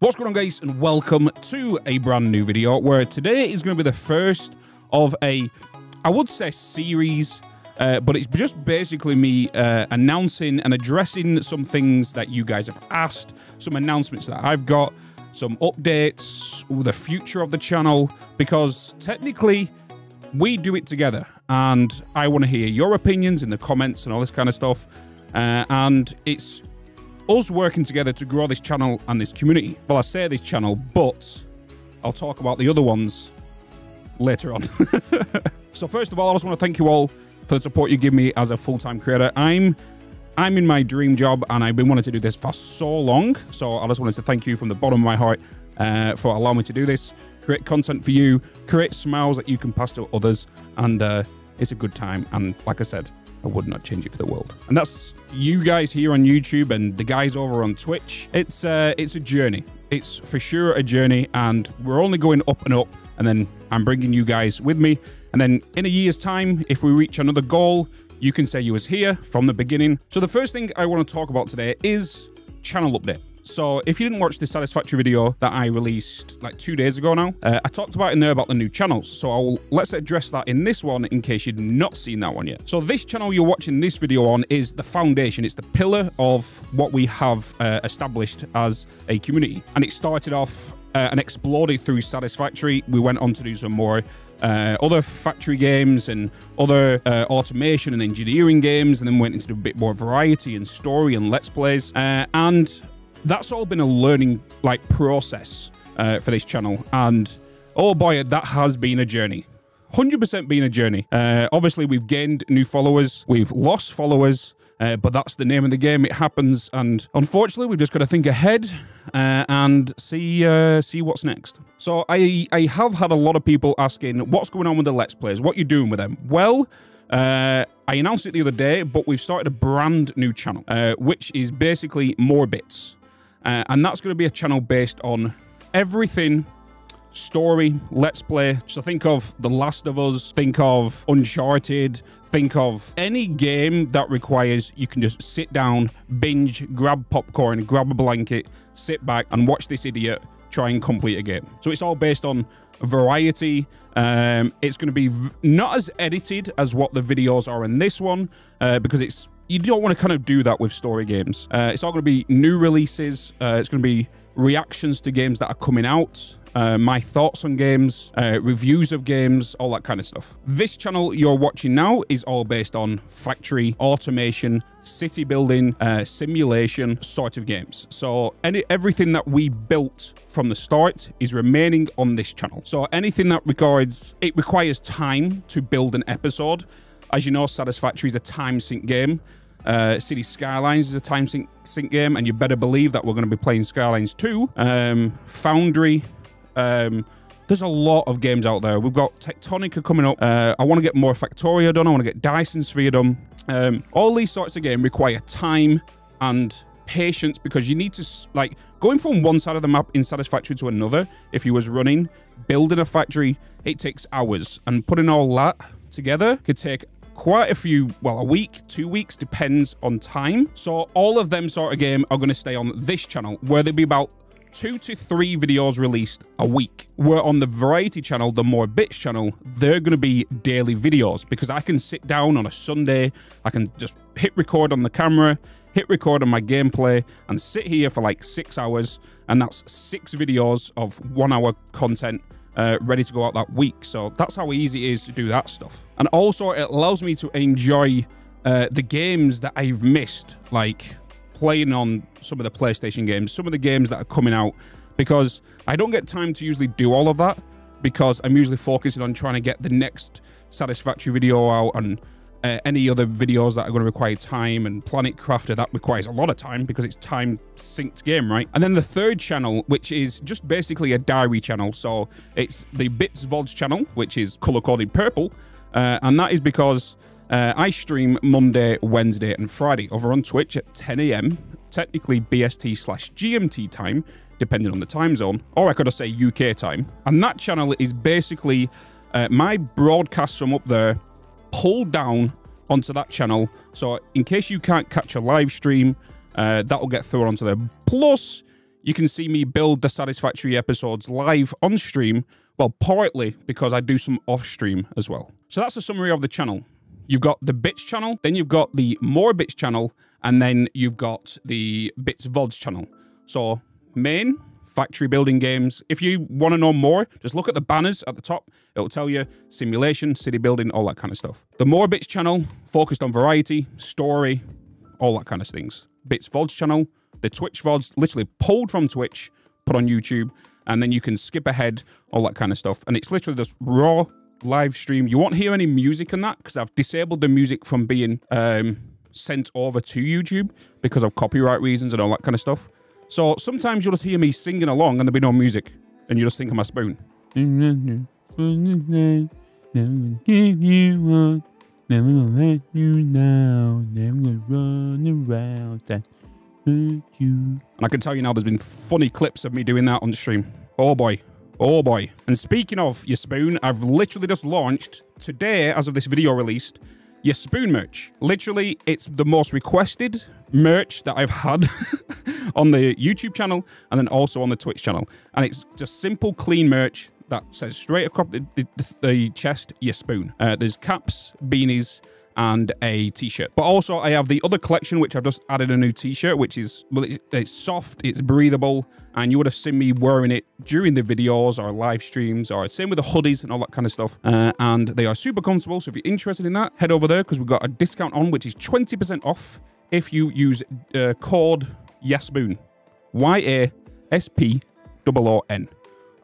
What's going on guys and welcome to a brand new video where today is going to be the first of a, I would say series, uh, but it's just basically me uh, announcing and addressing some things that you guys have asked, some announcements that I've got, some updates, the future of the channel, because technically we do it together and I want to hear your opinions in the comments and all this kind of stuff. Uh, and it's us working together to grow this channel and this community. Well, I say this channel, but I'll talk about the other ones later on. so first of all, I just want to thank you all for the support you give me as a full-time creator. I'm I'm in my dream job and I've been wanting to do this for so long. So I just wanted to thank you from the bottom of my heart uh, for allowing me to do this, create content for you, create smiles that you can pass to others, and uh, it's a good time. And like I said, I would not change it for the world. And that's you guys here on YouTube and the guys over on Twitch. It's uh, it's a journey. It's for sure a journey, and we're only going up and up. And then I'm bringing you guys with me. And then in a year's time, if we reach another goal, you can say you was here from the beginning. So the first thing I want to talk about today is channel update. So if you didn't watch the Satisfactory video that I released like two days ago now, uh, I talked about in there about the new channels. So I'll let's address that in this one in case you've not seen that one yet. So this channel you're watching this video on is the foundation. It's the pillar of what we have uh, established as a community. And it started off uh, and exploded through Satisfactory. We went on to do some more uh, other factory games and other uh, automation and engineering games, and then went into a bit more variety and story and let's plays. Uh, and that's all been a learning like process uh, for this channel. And oh boy, that has been a journey. 100% been a journey. Uh, obviously, we've gained new followers, we've lost followers, uh, but that's the name of the game. It happens, and unfortunately, we've just got to think ahead uh, and see uh, see what's next. So I I have had a lot of people asking what's going on with the Let's Plays, what you doing with them. Well. Uh, I announced it the other day, but we've started a brand new channel, uh, which is basically more Bitz. Uh, and that's going to be a channel based on everything story, let's play. So think of The Last of Us, think of Uncharted, think of any game that requires you can just sit down, binge, grab popcorn, grab a blanket, sit back and watch this idiot try and complete a game. So it's all based on variety. Um, it's going to be not as edited as what the videos are in this one uh, because it's you don't want to kind of do that with story games. Uh, it's all going to be new releases. Uh, it's going to be reactions to games that are coming out, uh, my thoughts on games, uh, reviews of games, all that kind of stuff. This channel you're watching now is all based on factory, automation, city building, uh, simulation sort of games. So any everything that we built from the start is remaining on this channel. So anything that regards, it requires time to build an episode. As you know, Satisfactory is a time sink game. Uh, City Skylines is a time sink, sink game, and you better believe that we're going to be playing Skylines 2. Um, Foundry. Um, there's a lot of games out there. We've got Techtonica coming up. Uh, I want to get more Factorio done. I want to get Dyson Sphere done. Um, all these sorts of games require time and patience because you need to like going from one side of the map in satisfactory to another if you was running building a factory it takes hours and putting all that together could take quite a few, well, a week, two weeks, depends on time. So all of them sort of game are going to stay on this channel where there'll be about two to three videos released a week. Where on the variety channel, the more Bitz channel, they're going to be daily videos because I can sit down on a Sunday, I can just hit record on the camera, hit record on my gameplay and sit here for like six hours and that's six videos of one hour content uh, ready to go out that week. So that's how easy it is to do that stuff. And also it allows me to enjoy uh, the games that I've missed, like playing on some of the PlayStation games, some of the games that are coming out, because I don't get time to usually do all of that because I'm usually focusing on trying to get the next satisfactory video out and uh, any other videos that are going to require time and Planet Crafter, that requires a lot of time because it's time synced game, right? And then the third channel, which is just basically a diary channel. So it's the Bitz VODs channel, which is color-coded purple. Uh, and that is because uh, I stream Monday, Wednesday, and Friday over on Twitch at 10 a.m., technically BST slash GMT time, depending on the time zone, or I could say UK time. And that channel is basically uh, my broadcast from up there pulled down onto that channel. So in case you can't catch a live stream, uh, that will get thrown onto there. Plus, you can see me build the Satisfactory episodes live on stream, well, partly because I do some off stream as well. So that's a summary of the channel. You've got the Bitz channel, then you've got the More Bitz channel, and then you've got the Bitz VODs channel. So, main, factory building games. If you want to know more, just look at the banners at the top. It'll tell you simulation, city building, all that kind of stuff. The More Bitz channel, focused on variety, story, all that kind of things. Bitz VODs channel, the Twitch VODs, literally pulled from Twitch, put on YouTube, and then you can skip ahead, all that kind of stuff. And it's literally just raw live stream. You won't hear any music in that because I've disabled the music from being um, sent over to YouTube because of copyright reasons and all that kind of stuff. So sometimes you'll just hear me singing along and there'll be no music, and you just think of my spoon. Never give you up, never gonna let you down, never gonna run around hurt you. And I can tell you now, there's been funny clips of me doing that on the stream. Oh boy. Oh boy. And speaking of your spoon, I've literally just launched today, as of this video released, your spoon merch. Literally, it's the most requested merch that I've had on the YouTube channel and then also on the Twitch channel. And it's just simple, clean merch that says straight across the, the, the chest, your spoon. Uh, there's caps, beanies, and a t-shirt. But also I have the other collection, which I've just added a new t-shirt, which is, well, it's soft, it's breathable, and you would have seen me wearing it during the videos or live streams, or same with the hoodies and all that kind of stuff. Uh, and they are super comfortable, so if you're interested in that, head over there, because we've got a discount on, which is 20% off if you use uh, code YASPOON. Y-A-S-P-O-O-N.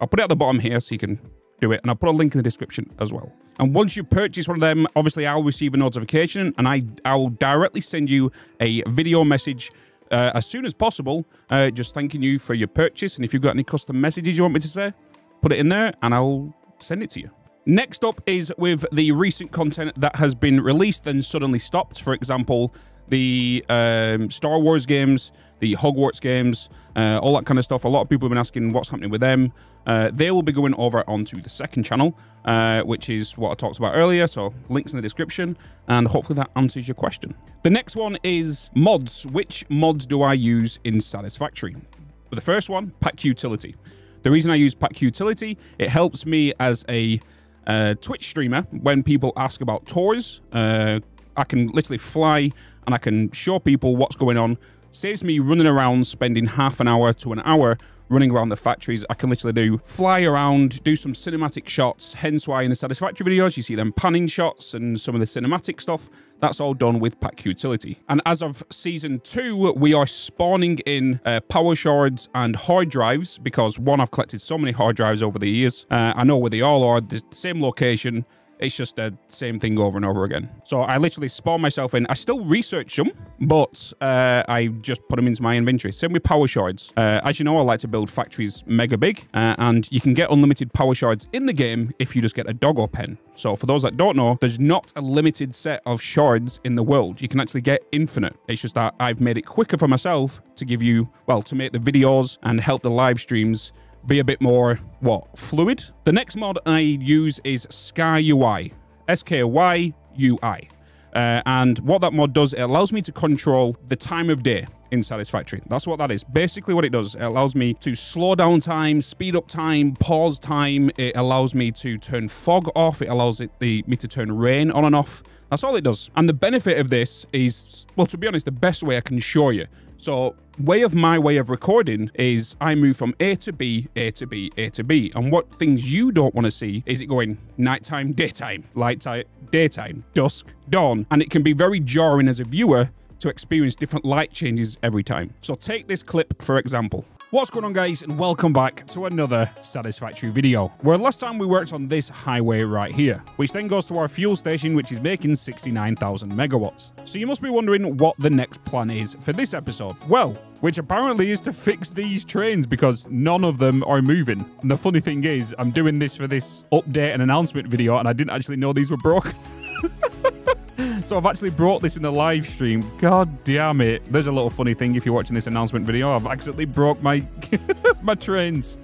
I'll put it at the bottom here so you can do it, and I'll put a link in the description as well. And once you purchase one of them, obviously I'll receive a notification and I, I'll directly send you a video message uh, as soon as possible, uh, just thanking you for your purchase. And if you've got any custom messages you want me to say, put it in there and I'll send it to you. Next up is with the recent content that has been released then suddenly stopped. For example, the um, Star Wars games, the Hogwarts games, uh, all that kind of stuff. A lot of people have been asking what's happening with them. Uh, they will be going over onto the second channel, uh, which is what I talked about earlier. So links in the description, and hopefully that answers your question. The next one is mods. Which mods do I use in Satisfactory? For the first one, Pak Utility. The reason I use Pak Utility, it helps me as a uh, Twitch streamer when people ask about tours. I can literally fly and I can show people what's going on. Saves me running around, spending half an hour to an hour running around the factories. I can literally do fly around, do some cinematic shots, hence why in the Satisfactory videos you see them panning shots and some of the cinematic stuff. That's all done with Pak Utility. And as of Season 2, we are spawning in uh, power shards and hard drives because, one, I've collected so many hard drives over the years. Uh, I know where they all are, the same location, it's just the same thing over and over again. So I literally spawn myself in. I still research them, but uh, I just put them into my inventory. Same with power shards. Uh, as you know, I like to build factories mega big, uh, and you can get unlimited power shards in the game if you just get a doggo pen. So for those that don't know, there's not a limited set of shards in the world. You can actually get infinite. It's just that I've made it quicker for myself to give you, well, to make the videos and help the live streams be a bit more, what, fluid? The next mod I use is Sky UI, S-K-Y-U-I. Uh, and what that mod does, it allows me to control the time of day in Satisfactory. That's what that is. Basically what it does, it allows me to slow down time, speed up time, pause time. It allows me to turn fog off. It allows it, the, me to turn rain on and off. That's all it does. And the benefit of this is, well, to be honest, the best way I can show you. So way of my way of recording is I move from A to B, A to B, A to B. And what things you don't want to see is it going nighttime, daytime, light time, daytime, dusk, dawn. And it can be very jarring as a viewer to experience different light changes every time. So take this clip for example. What's going on guys and welcome back to another Satisfactory video, where last time we worked on this highway right here, which then goes to our fuel station which is making 69,000 megawatts. So you must be wondering what the next plan is for this episode. Well, which apparently is to fix these trains because none of them are moving. And the funny thing is, I'm doing this for this update and announcement video and I didn't actually know these were broken. So I've actually brought this in the live stream. God damn it. There's a little funny thing if you're watching this announcement video. I've accidentally broke my my trains.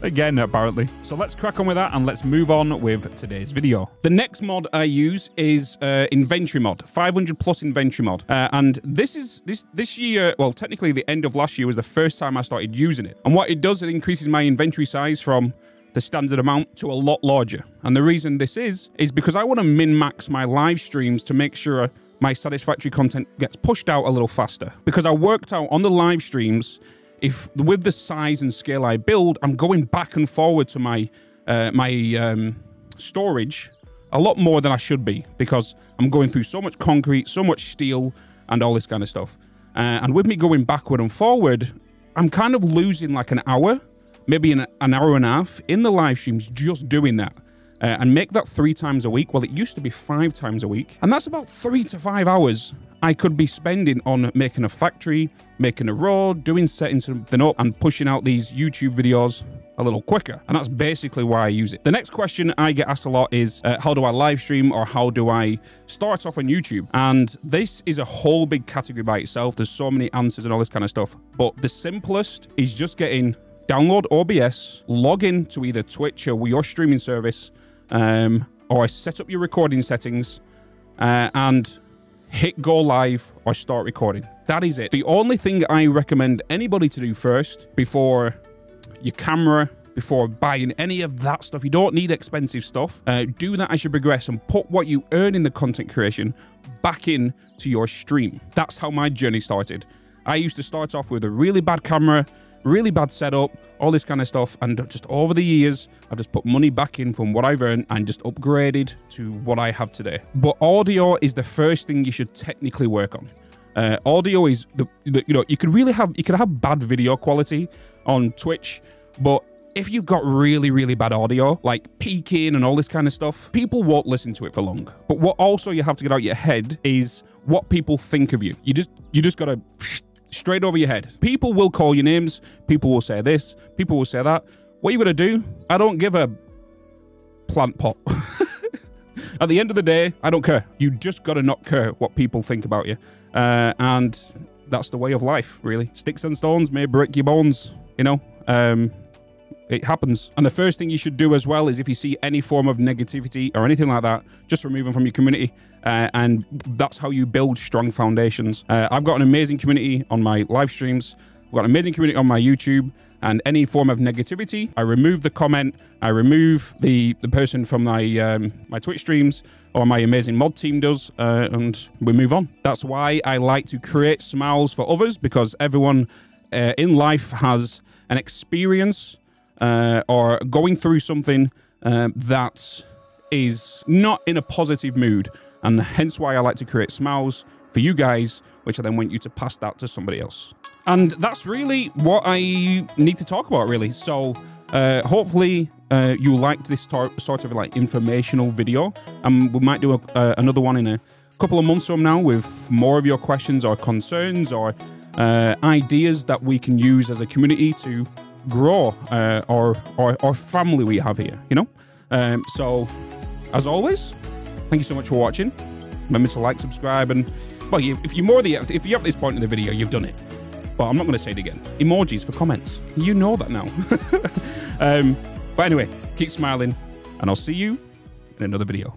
Again, apparently. So let's crack on with that and let's move on with today's video. The next mod I use is uh, inventory mod, 500 plus inventory mod. Uh, and this is this this year, well, technically the end of last year was the first time I started using it. And what it does, it increases my inventory size from the standard amount to a lot larger. And the reason this is, is because I want to min-max my live streams to make sure my satisfactory content gets pushed out a little faster. Because I worked out on the live streams if with the size and scale I build, I'm going back and forward to my uh, my um, storage a lot more than I should be because I'm going through so much concrete, so much steel, and all this kind of stuff. Uh, and with me going backward and forward, I'm kind of losing like an hour, maybe an, an hour and a half in the live streams just doing that. Uh, and make that three times a week. Well, it used to be five times a week. And that's about three to five hours I could be spending on making a factory, making a road, doing setting something up and pushing out these YouTube videos a little quicker. And that's basically why I use it. The next question I get asked a lot is, uh, how do I live stream or how do I start off on YouTube? And this is a whole big category by itself. There's so many answers and all this kind of stuff. But the simplest is just getting download OBS, log in to either Twitch or your streaming service, um, or set up your recording settings, uh, and hit go live or start recording. That is it. The only thing I recommend anybody to do first before your camera, before buying any of that stuff, you don't need expensive stuff. Uh, do that as you progress and put what you earn in the content creation back in to your stream. That's how my journey started. I used to start off with a really bad camera, really bad setup, all this kind of stuff. And just over the years, I've just put money back in from what I've earned and just upgraded to what I have today. But audio is the first thing you should technically work on. Uh, audio is the, the, you know you could really have you could have bad video quality on Twitch, but if you've got really really bad audio like peaking and all this kind of stuff, people won't listen to it for long. But what also you have to get out your head is what people think of you. You just you just gotta straight over your head. People will call you names. People will say this. People will say that. What are you going to do? I don't give a plant pot. At the end of the day, I don't care. You just got to not care what people think about you. Uh, and that's the way of life, really. Sticks and stones may break your bones, you know? Um, it happens. And the first thing you should do as well is if you see any form of negativity or anything like that, just remove them from your community. Uh, and that's how you build strong foundations. Uh, I've got an amazing community on my live streams. I've got an amazing community on my YouTube and any form of negativity, I remove the comment, I remove the, the person from my um, my Twitch streams or my amazing mod team does, uh, and we move on. That's why I like to create smiles for others because everyone uh, in life has an experience uh, or going through something uh, that is not in a positive mood. And hence why I like to create smiles for you guys, which I then want you to pass that to somebody else. And that's really what I need to talk about, really. So uh, hopefully uh, you liked this sort of like informational video. And we might do a, uh, another one in a couple of months from now with more of your questions or concerns or uh, ideas that we can use as a community to grow uh, our, our, our family we have here, you know? Um, so, as always, thank you so much for watching. Remember to like, subscribe, and, well, you, if you're more the, if you're at this point in the video, you've done it. But I'm not going to say it again. Emojis for comments. You know that now. um, but anyway, keep smiling, and I'll see you in another video.